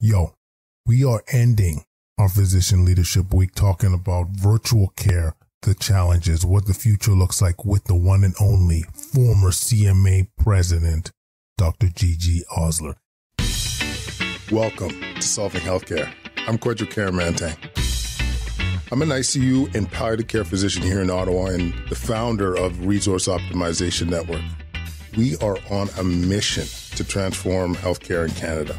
Yo, we are ending our Physician Leadership Week talking about virtual care, the challenges, what the future looks like with the one and only former CMA president, Dr. Gigi Osler. Welcome to Solving Healthcare. I'm Kwadwo Kyeremanteng. I'm an ICU and palliative care physician here in Ottawa and the founder of Resource Optimization Network. We are on a mission to transform healthcare in Canada.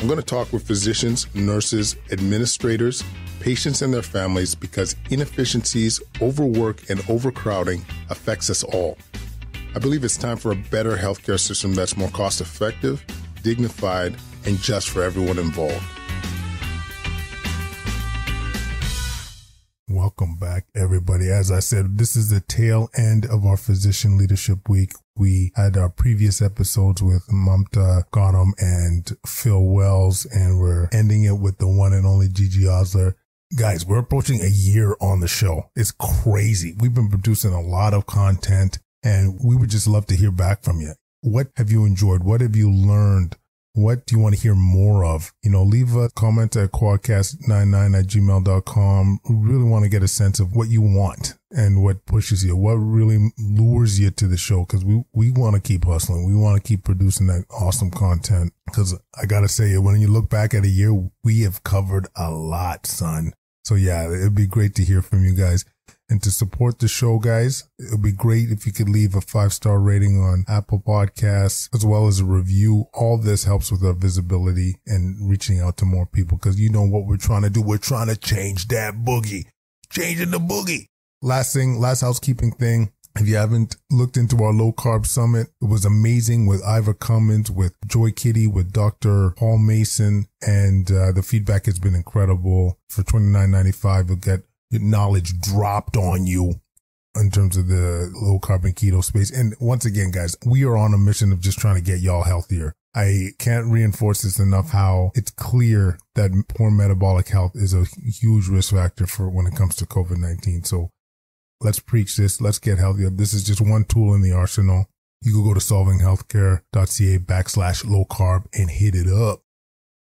I'm going to talk with physicians, nurses, administrators, patients, and their families because inefficiencies, overwork, and overcrowding affects us all. I believe it's time for a better healthcare system that's more cost effective, dignified, and just for everyone involved. Welcome back, everybody. As I said, this is the tail end of our Physician Leadership Week. We had our previous episodes with Mamta Gautam and Phil Wells, and we're ending it with the one and only Gigi Osler. Guys, we're approaching a year on the show. It's crazy. We've been producing a lot of content, and we would just love to hear back from you. What have you enjoyed? What have you learned? What do you want to hear more of? You know, leave a comment at kwadcast99 at gmail.com. We really want to get a sense of what you want and what pushes you, what really lures you to the show. Cause we, we want to keep hustling. We want to keep producing that awesome content. Cause I got to say, when you look back at a year, we have covered a lot, son. So yeah, it'd be great to hear from you guys. And to support the show, guys, it would be great if you could leave a five star rating on Apple Podcasts as well as a review. All this helps with our visibility and reaching out to more people because you know what we're trying to do. We're trying to change that boogie, changing the boogie. Last thing, last housekeeping thing. If you haven't looked into our low carb summit, it was amazing with Ivor Cummins, with Joy Kiddie, with Dr. Paul Mason, and uh, the feedback has been incredible. For twenty nine ninety five, you'll get knowledge dropped on you in terms of the low carb and keto space. And once again, guys, we are on a mission of just trying to get y'all healthier. I can't reinforce this enough how it's clear that poor metabolic health is a huge risk factor for when it comes to COVID-19. So let's preach this. Let's get healthier. This is just one tool in the arsenal. You can go to solvinghealthcare.ca backslash low carb and hit it up.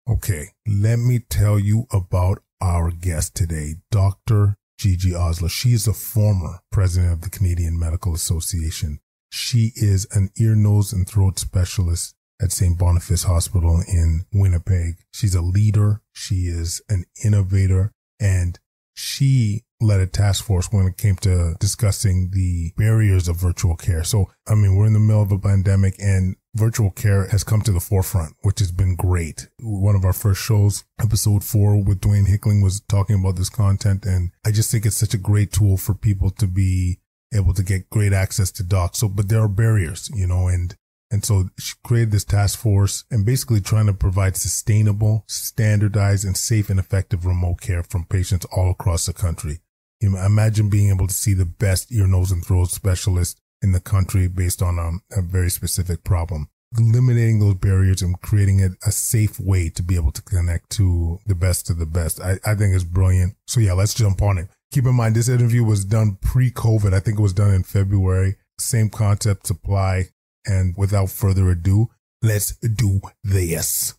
Okay. Let me tell you about our guest today, Dr. Gigi Osler. She is a former president of the Canadian Medical Association. She is an ear, nose, and throat specialist at St. Boniface Hospital in Winnipeg. She's a leader. She is an innovator and she led a task force when it came to discussing the barriers of virtual care. So, I mean, we're in the middle of a pandemic and virtual care has come to the forefront, which has been great. One of our first shows, episode four with Dwayne Hickling was talking about this content. And I just think it's such a great tool for people to be able to get great access to docs. So, but there are barriers, you know, and and so she created this task force and basically trying to provide sustainable, standardized and safe and effective remote care from patients all across the country. You know, imagine being able to see the best ear, nose and throat specialist in the country based on um, a very specific problem. Eliminating those barriers and creating it a safe way to be able to connect to the best of the best. I, I think is brilliant. So yeah, let's jump on it. Keep in mind, this interview was done pre-COVID. I think it was done in February. Same concepts apply. And without further ado, let's do this.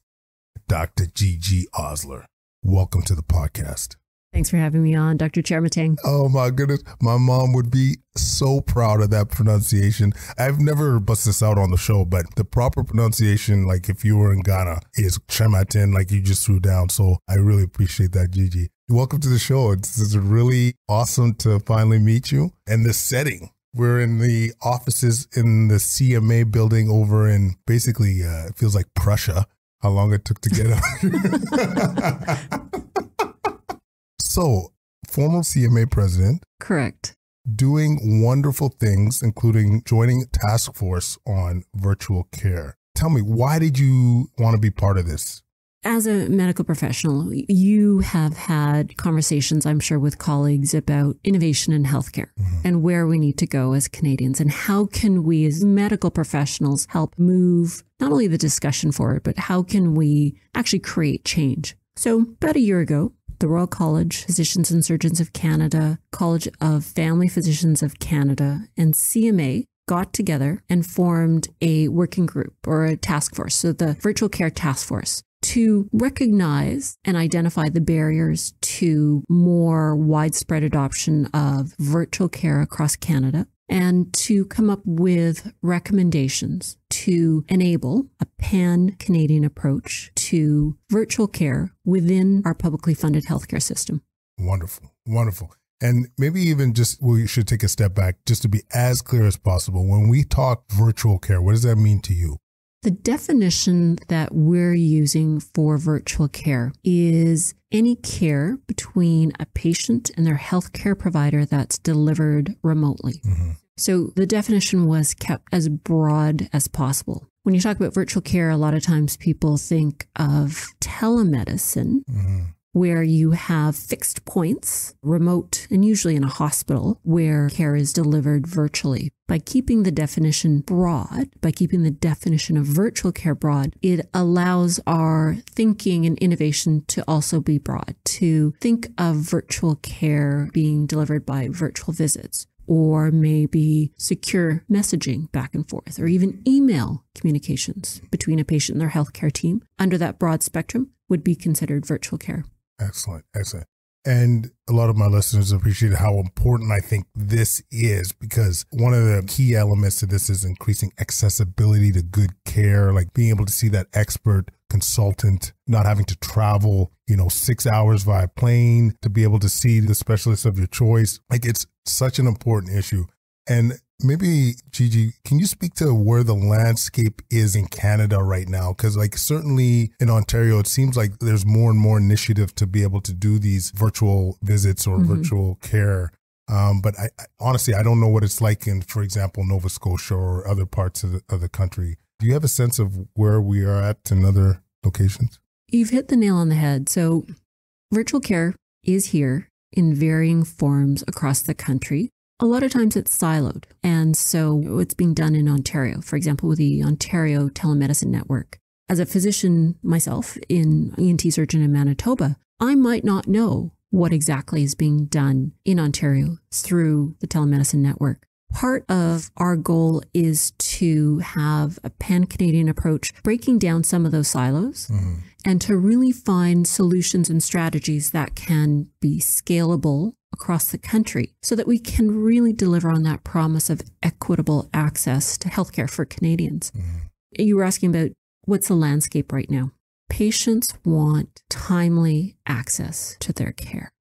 Dr. Gigi Osler, welcome to the podcast. Thanks for having me on, Dr. Kyeremanteng. Oh my goodness. My mom would be so proud of that pronunciation. I've never bust this out on the show, but the proper pronunciation, like if you were in Ghana, is Chematin, like you just threw down. So I really appreciate that, Gigi. Welcome to the show. It's, it's really awesome to finally meet you. And the setting, we're in the offices in the CMA building over in basically, uh, it feels like Prussia, how long it took to get out. So, former CMA president. Correct. Doing wonderful things, including joining task force on virtual care. Tell me, why did you want to be part of this? As a medical professional, you have had conversations, I'm sure, with colleagues about innovation in healthcare mm-hmm. and where we need to go as Canadians and how can we as medical professionals help move not only the discussion forward, but how can we actually create change? So about a year ago, the Royal College Physicians and Surgeons of Canada, College of Family Physicians of Canada, and CMA got together and formed a working group or a task force. So the virtual care task force. to recognize and identify the barriers to more widespread adoption of virtual care across Canada and to come up with recommendations to enable a pan Canadian approach to virtual care within our publicly funded healthcare system. Wonderful. Wonderful. And maybe even just we should take a step back just to be as clear as possible. When we talk virtual care, what does that mean to you? The definition that we're using for virtual care is any care between a patient and their healthcare provider that's delivered remotely. Mm-hmm. So the definition was kept as broad as possible. When you talk about virtual care, a lot of times people think of telemedicine. Mm-hmm where you have fixed points, remote, and usually in a hospital where care is delivered virtually. By keeping the definition broad, by keeping the definition of virtual care broad, it allows our thinking and innovation to also be broad, to think of virtual care being delivered by virtual visits or maybe secure messaging back and forth, or even email communications between a patient and their healthcare team under that broad spectrum would be considered virtual care. Excellent. Excellent. And a lot of my listeners appreciate how important I think this is because one of the key elements to this is increasing accessibility to good care, like being able to see that expert consultant, not having to travel, you know, six hours via plane to be able to see the specialist of your choice. Like it's such an important issue. And maybe Gigi, can you speak to where the landscape is in Canada right now? Because like certainly in Ontario, it seems like there's more and more initiative to be able to do these virtual visits or mm-hmm. virtual care. Um, but I, I, honestly, I don't know what it's like in, for example, Nova Scotia or other parts of the, of the country. Do you have a sense of where we are at in other locations? You've hit the nail on the head. So virtual care is here in varying forms across the country. A lot of times it's siloed. And so it's being done in Ontario, for example, with the Ontario Telemedicine Network. As a physician myself in ENT surgeon in Manitoba, I might not know what exactly is being done in Ontario through the telemedicine network. Part of our goal is to have a pan Canadian approach, breaking down some of those silos mm-hmm. and to really find solutions and strategies that can be scalable across the country so that we can really deliver on that promise of equitable access to healthcare for Canadians. Mm-hmm. You were asking about what's the landscape right now. Patients want timely access to their care.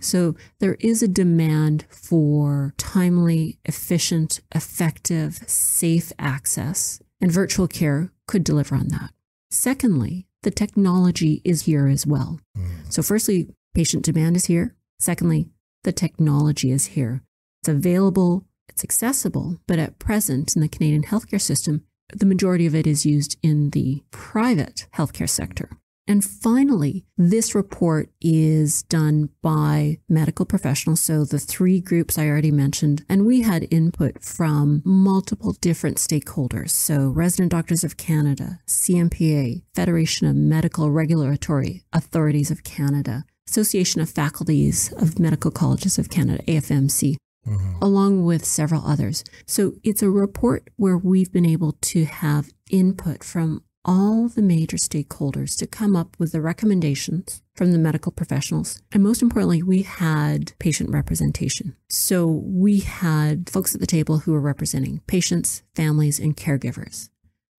So there is a demand for timely, efficient, effective, safe access, and virtual care could deliver on that. Secondly, the technology is here as well. Mm. So, firstly, patient demand is here. Secondly, the technology is here. It's available, it's accessible, but at present in the Canadian healthcare system, the majority of it is used in the private healthcare sector. And finally, this report is done by medical professionals. So the three groups I already mentioned, and we had input from multiple different stakeholders. So Resident Doctors of Canada, CMPA, Federation of Medical Regulatory Authorities of Canada, Association of Faculties of Medical Colleges of Canada, AFMC. Mm-hmm. Along with several others. So it's a report where we've been able to have input from all the major stakeholders to come up with the recommendations from the medical professionals. And most importantly, we had patient representation. So we had folks at the table who were representing patients, families, and caregivers.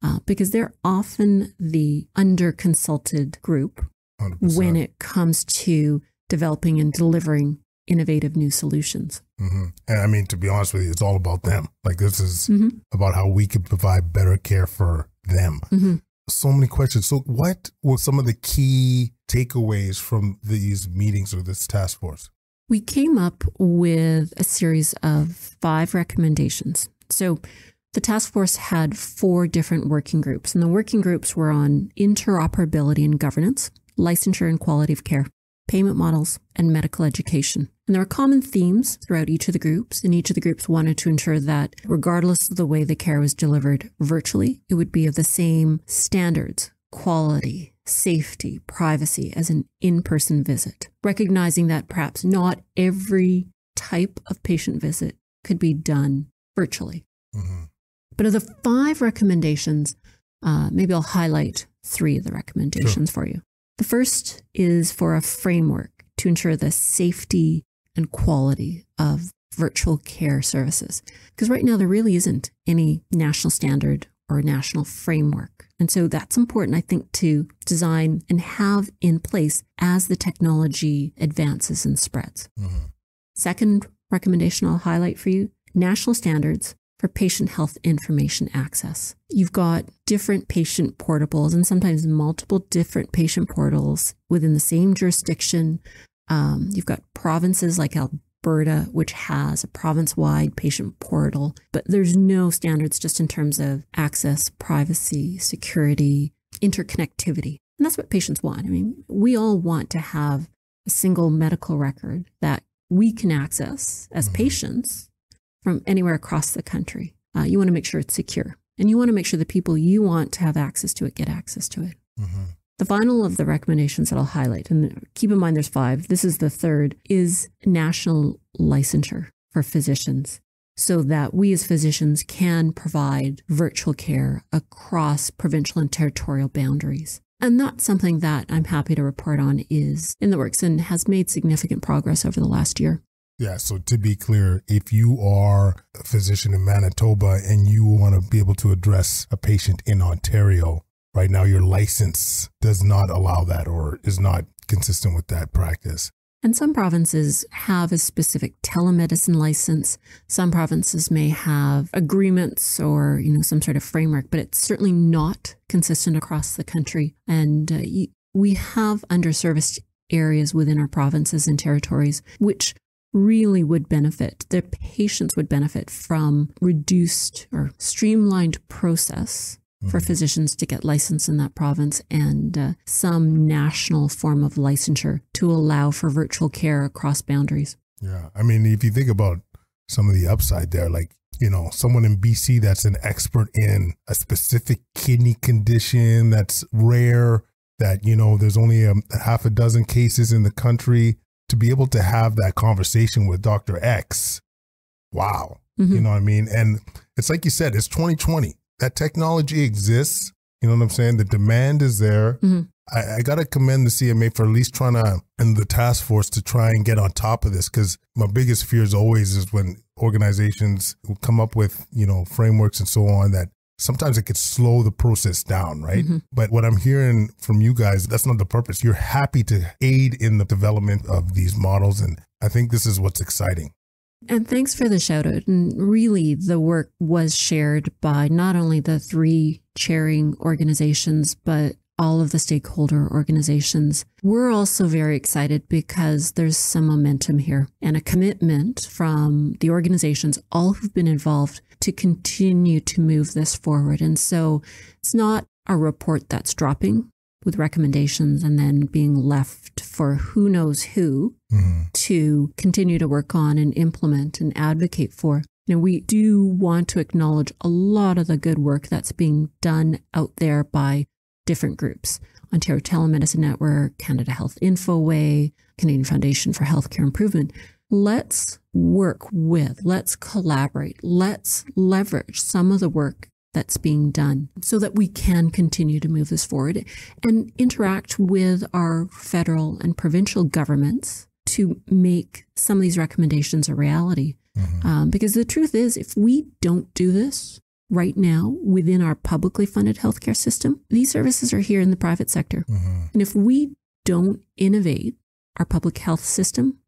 Uh, because they're often the under consulted group 100%. when it comes to developing and delivering innovative new solutions. Mm-hmm. And I mean, to be honest with you, it's all about them. Like this is mm-hmm. about how we can provide better care for them. Mm-hmm so many questions. So, what were some of the key takeaways from these meetings or this task force? We came up with a series of five recommendations. So, the task force had four different working groups, and the working groups were on interoperability and governance, licensure and quality of care, payment models, and medical education. And there are common themes throughout each of the groups, and each of the groups wanted to ensure that, regardless of the way the care was delivered virtually, it would be of the same standards, quality, safety, privacy as an in person visit, recognizing that perhaps not every type of patient visit could be done virtually. Mm-hmm. But of the five recommendations, Uh, maybe I'll highlight three of the recommendations sure. for you. The first is for a framework to ensure the safety and quality of virtual care services. Because right now, there really isn't any national standard or national framework. And so that's important, I think, to design and have in place as the technology advances and spreads. Mm-hmm. Second recommendation I'll highlight for you national standards for patient health information access. You've got different patient portals and sometimes multiple different patient portals within the same jurisdiction. Um, you've got provinces like Alberta, which has a province wide patient portal, but there's no standards just in terms of access, privacy, security, interconnectivity. And that's what patients want. I mean, we all want to have a single medical record that we can access as mm-hmm. patients from anywhere across the country. Uh, you want to make sure it's secure and you want to make sure the people you want to have access to it get access to it. Mm-hmm. The final of the recommendations that I'll highlight, and keep in mind there's five, this is the third, is national licensure for physicians so that we as physicians can provide virtual care across provincial and territorial boundaries. And that's something that I'm happy to report on is in the works and has made significant progress over the last year. Yeah. So to be clear, if you are a physician in Manitoba and you want to be able to address a patient in Ontario, right now your license does not allow that or is not consistent with that practice. And some provinces have a specific telemedicine license. Some provinces may have agreements or, you know, some sort of framework, but it's certainly not consistent across the country. And uh, we have underserviced areas within our provinces and territories, which really would benefit, their patients would benefit from reduced or streamlined process for mm-hmm. physicians to get licensed in that province and uh, some national form of licensure to allow for virtual care across boundaries. Yeah. I mean, if you think about some of the upside there, like, you know, someone in BC that's an expert in a specific kidney condition that's rare, that, you know, there's only a, a half a dozen cases in the country to be able to have that conversation with Dr. X, wow. Mm-hmm. You know what I mean? And it's like you said, it's 2020. That technology exists. You know what I'm saying? The demand is there. Mm-hmm. I, I got to commend the CMA for at least trying to, and the task force to try and get on top of this. Cause my biggest fears always is when organizations come up with, you know, frameworks and so on that sometimes it could slow the process down, right? Mm-hmm. But what I'm hearing from you guys, that's not the purpose. You're happy to aid in the development of these models. And I think this is what's exciting. And thanks for the shout out. And really, the work was shared by not only the three chairing organizations, but all of the stakeholder organizations. We're also very excited because there's some momentum here and a commitment from the organizations, all who've been involved, to continue to move this forward. And so it's not a report that's dropping with recommendations and then being left for who knows who mm-hmm. to continue to work on and implement and advocate for. You know, we do want to acknowledge a lot of the good work that's being done out there by different groups. Ontario Telemedicine Network, Canada Health Infoway, Canadian Foundation for Healthcare Improvement. Let's work with, let's collaborate, let's leverage some of the work that's being done so that we can continue to move this forward and interact with our federal and provincial governments to make some of these recommendations a reality. Mm-hmm. Um, because the truth is, if we don't do this, right now within our publicly funded healthcare system, these services are here in the private sector. Mm-hmm. And if we don't innovate our public health system,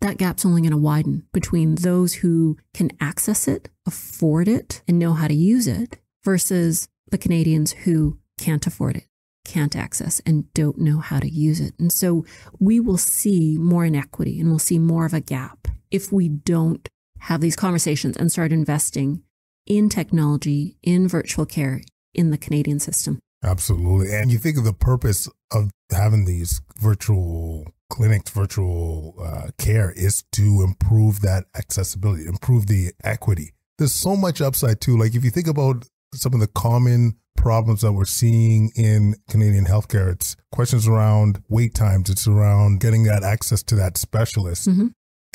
that gap's only going to widen between those who can access it, afford it, and know how to use it versus the Canadians who can't afford it, can't access, and don't know how to use it. And so we will see more inequity and we'll see more of a gap if we don't have these conversations and start investing in technology, in virtual care in the Canadian system. Absolutely. And you think of the purpose of having these virtual clinics, virtual uh, care is to improve that accessibility, improve the equity. There's so much upside too. Like if you think about some of the common problems that we're seeing in Canadian healthcare, it's questions around wait times, it's around getting that access to that specialist. Mm-hmm.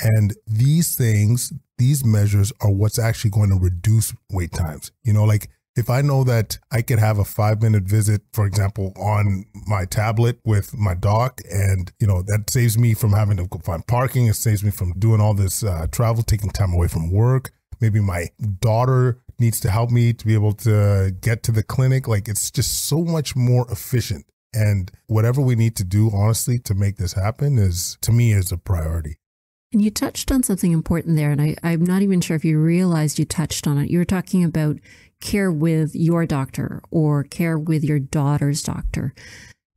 And these things, these measures are what's actually going to reduce wait times. You know, like If I know that I could have a five minute visit, for example, on my tablet with my doc, and you know that saves me from having to find parking, it saves me from doing all this uh, travel, taking time away from work. Maybe my daughter needs to help me to be able to get to the clinic. Like it's just so much more efficient. And whatever we need to do, honestly, to make this happen is to me is a priority. And you touched on something important there, and I, I'm not even sure if you realized you touched on it. You were talking about care with your doctor or care with your daughter's doctor.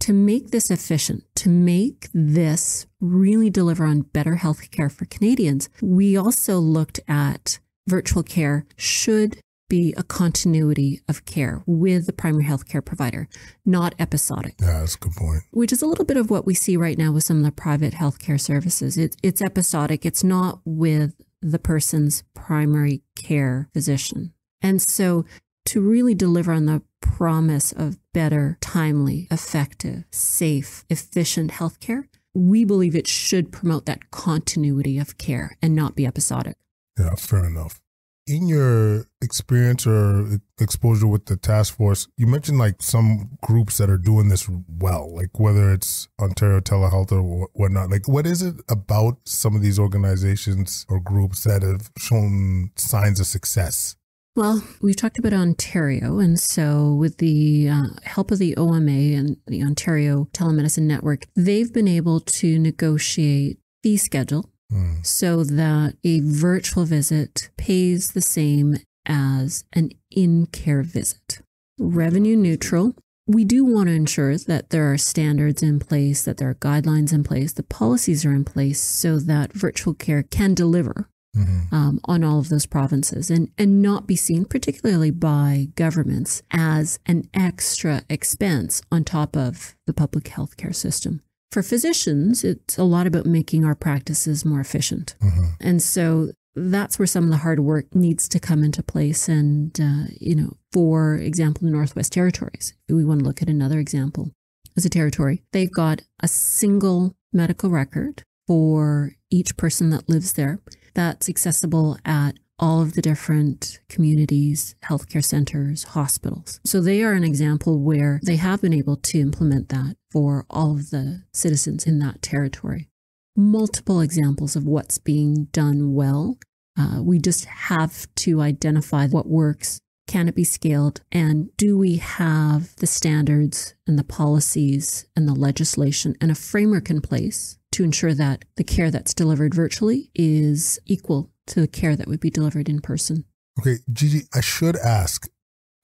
To make this efficient, to make this really deliver on better health care for Canadians, we also looked at virtual care should be a continuity of care with the primary health care provider, not episodic. Yeah, that's a good point. Which is a little bit of what we see right now with some of the private healthcare services. It, it's episodic, it's not with the person's primary care physician. And so to really deliver on the promise of better, timely, effective, safe, efficient healthcare, we believe it should promote that continuity of care and not be episodic. Yeah, fair enough. In your experience or exposure with the task force, you mentioned like some groups that are doing this well, like whether it's Ontario Telehealth or whatnot. Like, what is it about some of these organizations or groups that have shown signs of success? Well, we've talked about Ontario. And so, with the uh, help of the OMA and the Ontario Telemedicine Network, they've been able to negotiate fee schedule mm. so that a virtual visit pays the same as an in care visit. Revenue neutral. We do want to ensure that there are standards in place, that there are guidelines in place, the policies are in place so that virtual care can deliver Mm-hmm. Um, on all of those provinces and, and not be seen, particularly by governments, as an extra expense on top of the public health care system. For physicians, it's a lot about making our practices more efficient. Mm-hmm. And so that's where some of the hard work needs to come into place. And, uh, you know, for example, the Northwest Territories, we want to look at another example as a territory, they've got a single medical record for each person that lives there that's accessible at all of the different communities, healthcare centers, hospitals. So they are an example where they have been able to implement that for all of the citizens in that territory. Multiple examples of what's being done well. Uh, we just have to identify what works. Can it be scaled? And do we have the standards and the policies and the legislation and a framework in place to ensure that the care that's delivered virtually is equal to the care that would be delivered in person. Okay, Gigi, I should ask.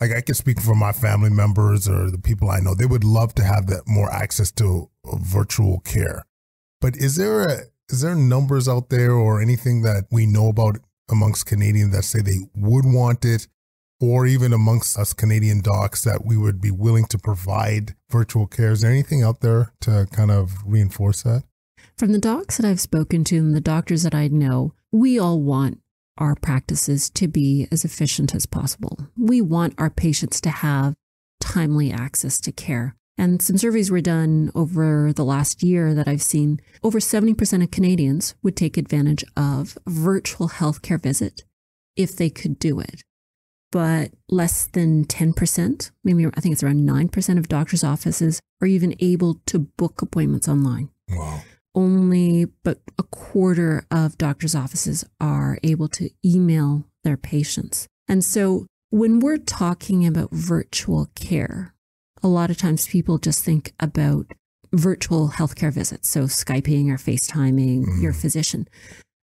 Like I can speak for my family members or the people I know. They would love to have that more access to virtual care. But is there a is there numbers out there or anything that we know about amongst Canadians that say they would want it or even amongst us Canadian docs that we would be willing to provide virtual care? Is there anything out there to kind of reinforce that? From the docs that I've spoken to and the doctors that I know, we all want our practices to be as efficient as possible. We want our patients to have timely access to care. And some surveys were done over the last year that I've seen. Over 70% of Canadians would take advantage of virtual healthcare visit if they could do it. But less than 10%, maybe I think it's around 9% of doctors' offices are even able to book appointments online. Wow only but a quarter of doctors' offices are able to email their patients. And so when we're talking about virtual care, a lot of times people just think about virtual healthcare visits, so Skyping or FaceTiming mm. your physician.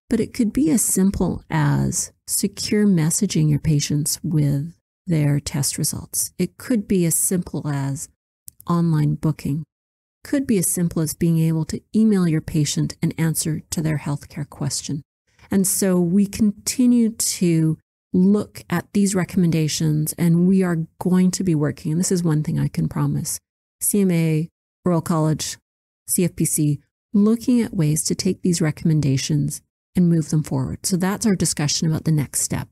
But it could be as simple as secure messaging your patients with their test results. It could be as simple as online booking could be as simple as being able to email your patient an answer to their healthcare question. And so we continue to look at these recommendations and we are going to be working. And this is one thing I can promise CMA, Royal College, CFPC, looking at ways to take these recommendations and move them forward. So that's our discussion about the next step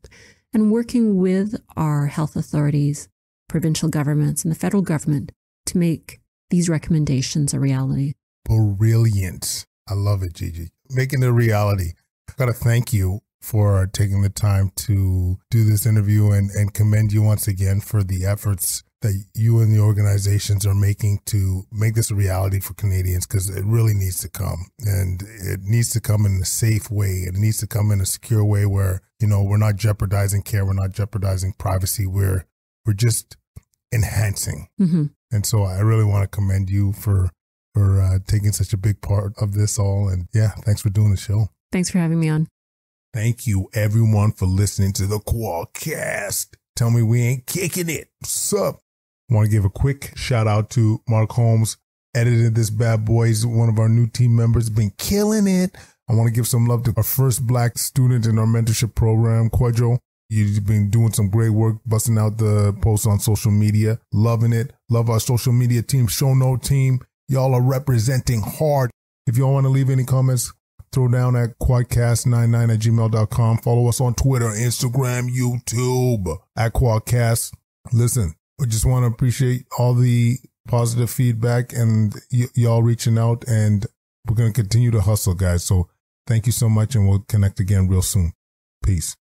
and working with our health authorities, provincial governments, and the federal government to make these recommendations a reality. Brilliant. I love it, Gigi. Making it a reality. I got to thank you for taking the time to do this interview and, and commend you once again for the efforts that you and the organizations are making to make this a reality for Canadians because it really needs to come and it needs to come in a safe way. It needs to come in a secure way where, you know, we're not jeopardizing care. We're not jeopardizing privacy. We're, we're just enhancing. Mm-hmm. And so I really want to commend you for, for uh, taking such a big part of this all. And yeah, thanks for doing the show. Thanks for having me on. Thank you everyone for listening to the Kwadcast. Tell me we ain't kicking it. What's up? Want to give a quick shout out to Mark Holmes, edited this bad boy. He's one of our new team members, been killing it. I want to give some love to our first black student in our mentorship program, Quadro. You've been doing some great work, busting out the posts on social media, loving it. Love our social media team, Show No Team. Y'all are representing hard. If y'all want to leave any comments, throw down at kwadcast99 at gmail.com. Follow us on Twitter, Instagram, YouTube at Kwadcast. Listen, I just want to appreciate all the positive feedback and y- y'all reaching out and we're going to continue to hustle guys. So thank you so much and we'll connect again real soon. Peace.